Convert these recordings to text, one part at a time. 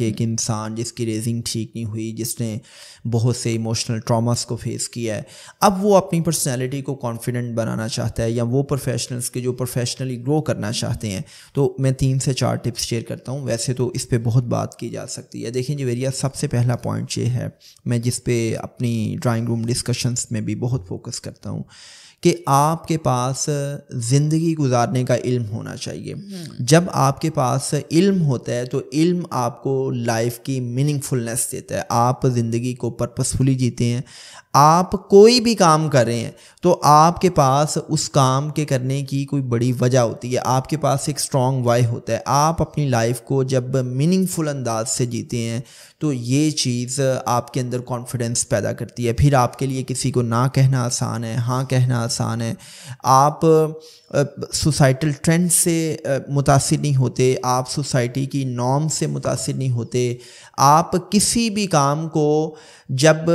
कि एक इंसान जिसकी रेजिंग ठीक नहीं हुई जिसने बहुत से इमोशनल ट्रामास को फेस किया है अब वो अपनी पर्सनैलिटी को कॉन्फिडेंट बनाना चाहता है या वो प्रोफेशनल्स के जो प्रोफेशनली ग्रो करना चाहते हैं। तो मैं तीन से चार टिप्स शेयर करता हूँ। वैसे तो इस पर बहुत बात की जा सकती है। देखिए जवेरिया सबसे पहला पॉइंट ये है मैं जिस पे अपनी ड्राइंग रूम डिस्कशंस में भी बहुत फोकस करता हूँ कि आपके पास ज़िंदगी गुजारने का इल्म होना चाहिए। हम्म। जब आपके पास इल्म होता है तो इल्म आपको लाइफ की मीनिंगफुलनेस देता है। आप ज़िंदगी को पर्पसफुली जीते हैं। आप कोई भी काम कर रहे हैं तो आपके पास उस काम के करने की कोई बड़ी वजह होती है। आपके पास एक स्ट्रॉन्ग वाई होता है। आप अपनी लाइफ को जब मीनिंगफुल अंदाज से जीते हैं तो ये चीज़ आपके अंदर कॉन्फिडेंस पैदा करती है। फिर आपके लिए किसी को ना कहना आसान है हाँ कहना आसान है। आप सोसाइटल ट्रेंड से मुतासर नहीं होते, आप सोसाइटी की नॉर्म से मुतासर नहीं होते। आप किसी भी काम को जब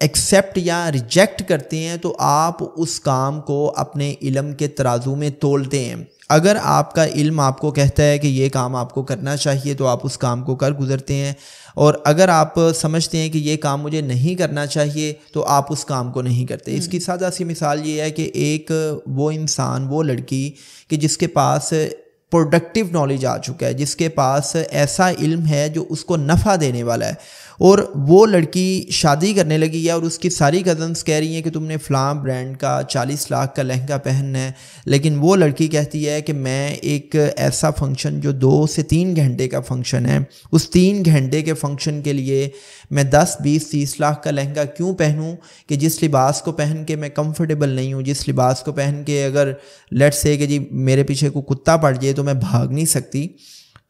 एक्सेप्ट या रिजेक्ट करते हैं तो आप उस काम को अपने इलम के तराजू में तोलते हैं। अगर आपका इल्म आपको कहता है कि ये काम आपको करना चाहिए तो आप उस काम को कर गुजरते हैं। और अगर आप समझते हैं कि ये काम मुझे नहीं करना चाहिए तो आप उस काम को नहीं करते। हम्म। इसकी सादा सी मिसाल ये है कि एक वो इंसान वो लड़की कि जिसके पास प्रोडक्टिव नॉलेज आ चुका है जिसके पास ऐसा इल्म है जो उसको नफ़ा देने वाला है। और वो लड़की शादी करने लगी है और उसकी सारी कज़न्स कह रही हैं कि तुमने फ़लाँ ब्रांड का चालीस लाख का लहंगा पहनना है। लेकिन वो लड़की कहती है कि मैं एक ऐसा फ़ंक्शन जो दो से तीन घंटे का फ़ंक्शन है, उस तीन घंटे के फ़ंक्शन के लिए मैं दस, बीस, तीस लाख का लहंगा क्यों पहनूं कि जिस लिबास को पहन के मैं कंफर्टेबल नहीं हूँ, जिस लिबास को पहन के अगर लेट्स से कि जी मेरे पीछे को कुत्ता पड़ जाए तो मैं भाग नहीं सकती।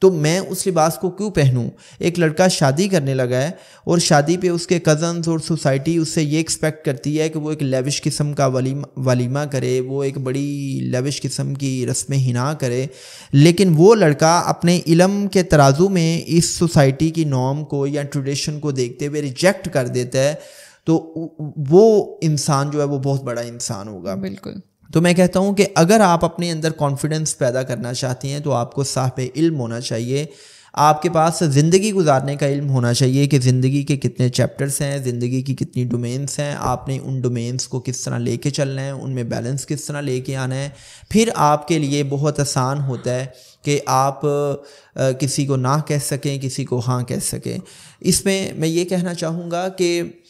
तो मैं उस लिबास को क्यों पहनूं? एक लड़का शादी करने लगा है और शादी पे उसके कज़न्स और सोसाइटी उससे ये एक्सपेक्ट करती है कि वो एक लेविश किस्म का वलीमा वलीमा करे, वो एक बड़ी लेविश किस्म की रस्म हिना करे। लेकिन वो लड़का अपने इलम के तराजू में इस सोसाइटी की नॉम को या ट्रेडिशन को देखते हुए रिजेक्ट कर देता है तो वो इंसान जो है वो बहुत बड़ा इंसान होगा। बिल्कुल। तो मैं कहता हूँ कि अगर आप अपने अंदर कॉन्फिडेंस पैदा करना चाहती हैं तो आपको साहब इल्म होना चाहिए। आपके पास ज़िंदगी गुजारने का इल्म होना चाहिए कि ज़िंदगी के कितने चैप्टर्स हैं ज़िंदगी की कितनी डोमेन्स हैं आपने उन डोमेन्स को किस तरह लेके चलना है उनमें बैलेंस किस तरह लेके आना है। फिर आपके लिए बहुत आसान होता है कि आप आ, किसी को ना कह सकें किसी को हाँ कह सकें। इसमें मैं ये कहना चाहूँगा कि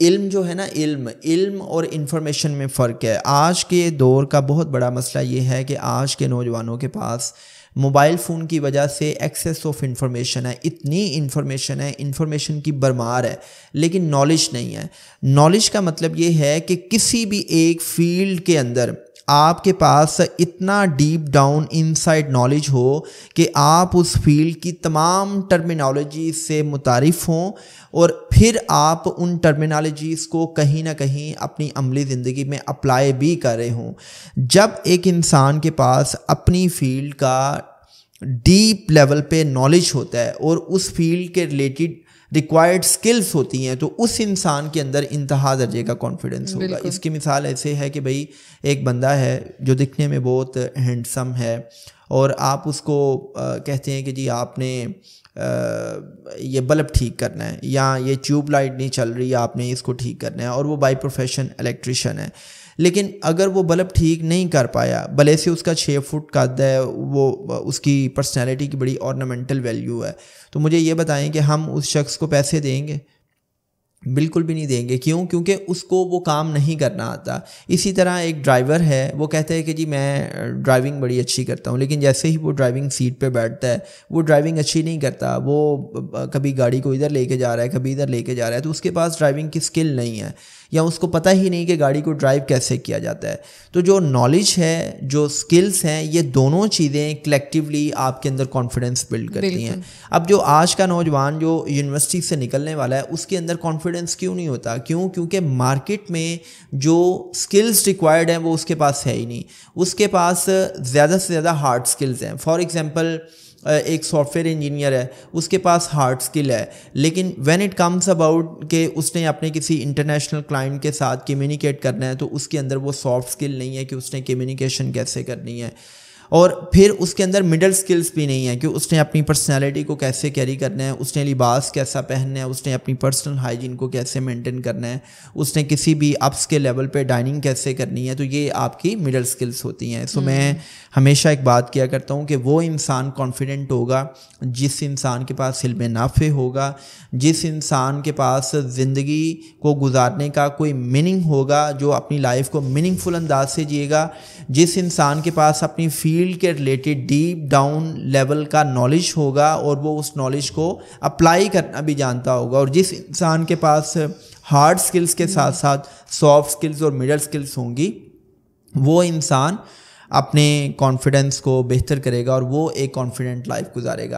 इल्म जो है ना, इल्म इल्म और इन्फॉर्मेशन में फ़र्क है। आज के दौर का बहुत बड़ा मसला ये है कि आज के नौजवानों के पास मोबाइल फ़ोन की वजह से एक्सेस ऑफ़ इंफॉर्मेशन है। इतनी इन्फॉर्मेशन है इंफॉर्मेशन की बरमार है, लेकिन नॉलेज नहीं है। नॉलेज का मतलब ये है कि किसी भी एक फ़ील्ड के अंदर आपके पास इतना डीप डाउन इनसाइड नॉलेज हो कि आप उस फ़ील्ड की तमाम टर्मिनोलॉजी से मुतारफ़ हों और फिर आप उन टर्मिनोलॉजीज़ को कहीं ना कहीं अपनी अमली ज़िंदगी में अप्लाई भी कर रहे हों। जब एक इंसान के पास अपनी फ़ील्ड का डीप लेवल पे नॉलेज होता है और उस फ़ील्ड के रिलेटेड रिक्वायर्ड स्किल्स होती हैं तो उस इंसान के अंदर इंतहा दर्जे का कॉन्फिडेंस होगा। इसकी मिसाल ऐसे है कि भाई एक बंदा है जो दिखने में बहुत हैंडसम है और आप उसको आ, कहते हैं कि जी आपने आ, ये बल्ब ठीक करना है या ये ट्यूब लाइट नहीं चल रही आपने इसको ठीक करना है और वो बाई प्रोफेशन इलेक्ट्रिशियन है। लेकिन अगर वो बल्ब ठीक नहीं कर पाया, भले से उसका छः फुट कद है वो, उसकी पर्सनैलिटी की बड़ी ऑर्नामेंटल वैल्यू है तो मुझे ये बताएँ कि हम उस शख्स को पैसे देंगे? बिल्कुल भी नहीं देंगे। क्यों? क्योंकि उसको वो काम नहीं करना आता। इसी तरह एक ड्राइवर है वो कहता है कि जी मैं ड्राइविंग बड़ी अच्छी करता हूँ लेकिन जैसे ही वो ड्राइविंग सीट पे बैठता है वो ड्राइविंग अच्छी नहीं करता। वो कभी गाड़ी को इधर लेके जा रहा है कभी इधर लेके जा रहा है तो उसके पास ड्राइविंग की स्किल नहीं है या उसको पता ही नहीं कि गाड़ी को ड्राइव कैसे किया जाता है। तो जो नॉलेज है जो स्किल्स हैं ये दोनों चीज़ें कलेक्टिवली आपके अंदर कॉन्फिडेंस बिल्ड करती हैं। अब जो आज का नौजवान जो यूनिवर्सिटी से निकलने वाला है उसके अंदर कॉन्फिडेंस क्यों नहीं होता? क्यों? क्योंकि मार्केट में जो स्किल्स रिक्वायर्ड हैं, वो उसके पास है ही नहीं। उसके पास ज़्यादा से ज़्यादा हार्ड स्किल्स हैं। फॉर एग्ज़ाम्पल एक सॉफ्टवेयर इंजीनियर है, उसके पास हार्ड स्किल है। लेकिन व्हेन इट कम्स अबाउट कि उसने अपने किसी इंटरनेशनल क्लाइंट के साथ कम्युनिकेट करना है तो उसके अंदर वो सॉफ्ट स्किल नहीं है कि उसने कम्युनिकेशन कैसे करनी है। और फिर उसके अंदर मिडल स्किल्स भी नहीं है कि उसने अपनी पर्सनैलिटी को कैसे कैरी करना है उसने लिबास कैसा पहनना है उसने अपनी पर्सनल हाइजीन को कैसे मेंटेन करना है उसने किसी भी अप्स के लेवल पे डाइनिंग कैसे करनी है तो ये आपकी मिडल स्किल्स होती हैं सो मैं हम्म। हमेशा एक बात किया करता हूँ कि वो इंसान कॉन्फिडेंट होगा जिस इंसान के पास हिल में नाफे होगा जिस इंसान के पास ज़िंदगी को गुजारने का कोई मीनिंग होगा जो अपनी लाइफ को मीनिंगफुल अंदाज से जिएगा जिस इंसान के पास अपनी फ़ील्ड के रिलेटेड डीप डाउन लेवल का नॉलेज होगा और वो उस नॉलेज को अप्लाई करना भी जानता होगा। और जिस इंसान के पास हार्ड स्किल्स के साथ साथ सॉफ्ट स्किल्स और मिडल स्किल्स होंगी, वो इंसान अपने कॉन्फिडेंस को बेहतर करेगा और वो एक कॉन्फिडेंट लाइफ गुजारेगा।